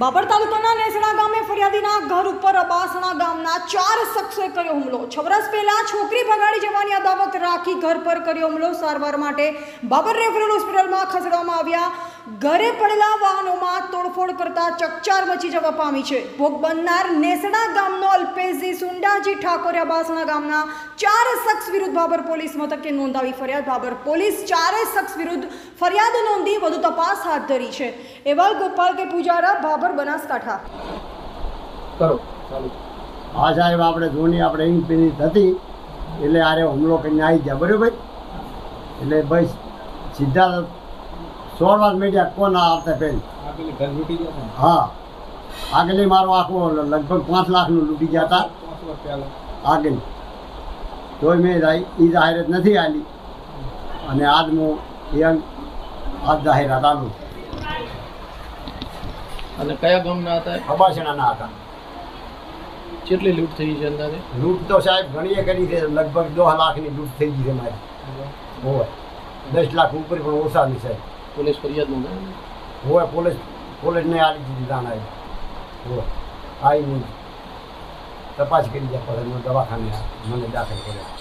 બાબર તાલુકાના નેસડા ગામે ફરિયાદીના ઘર ઉપર અબાસણા ગામના ચાર શખ્સોએ કર્યો હુમલો. છ વર્ષ પહેલા છોકરી ભગાડી જવાની અદાવત રાખી ઘર પર કર્યો હુમલો. સારવાર માટે બાબર રેફરલ હોસ્પિટલમાં ખસેડવામાં આવ્યા. ઘરે પડેલા વાહનોમાં તોડફોડ કરતા ચકચાર મચી જવા પામી છે. ભોગ બનનાર નેસડા ગામનો અલ્પેશજી સુંડાજી ઠાકોરે અબાસણા ગામના ચાર શખ્સ વિરુદ્ધ બાબર પોલીસ મથકે નોંધાવી ફરિયાદ. બાબર પોલીસ ચારેય શખ્સ વિરુદ્ધ ફરિયાદ નોંધી વધુ તપાસ હાથ ધરી છે. એવાલ ગોપાલ કે પૂજારા બાબર બનાસકાંઠા. કરો ચાલુ. હા સાહેબ આપણે જૂની આપણે પીની હતી એટલે આરે હુમલો કરીને આવી ગયા બરાબર? એટલે ભાઈ સીધા સોળવા મીડિયા કોણ આવતા પહેલી? હા. આગલી મારો આખો લગભગ પાંચ લાખનું લૂંટી ગયા હતા. આગળ તોય મેં એ ઈ જાહેરાત નથી આલી. અને આજ હું યંગ આજ જાહેરાત આલું. અને કયા ગામના હતા? અબાસણાના હતા. કેટલી લૂંટ થઈ છે અંદાજે? લૂંટ તો સાહેબ ઘણીએ કરી છે. લગભગ દોઢ લાખની લૂંટ થઈ ગઈ છે મારી. હોય. દસ લાખ ઉપર પણ ઓછા નહીં સાહેબ. પોલીસ ફરિયાદ નોંધાવી હોય પોલીસ પોલીસને આલી દીધી જાણ આવી હોય. આવી નહીં. તપાસ કરી જાય પછી દવાખાને મને દાખલ કર્યા.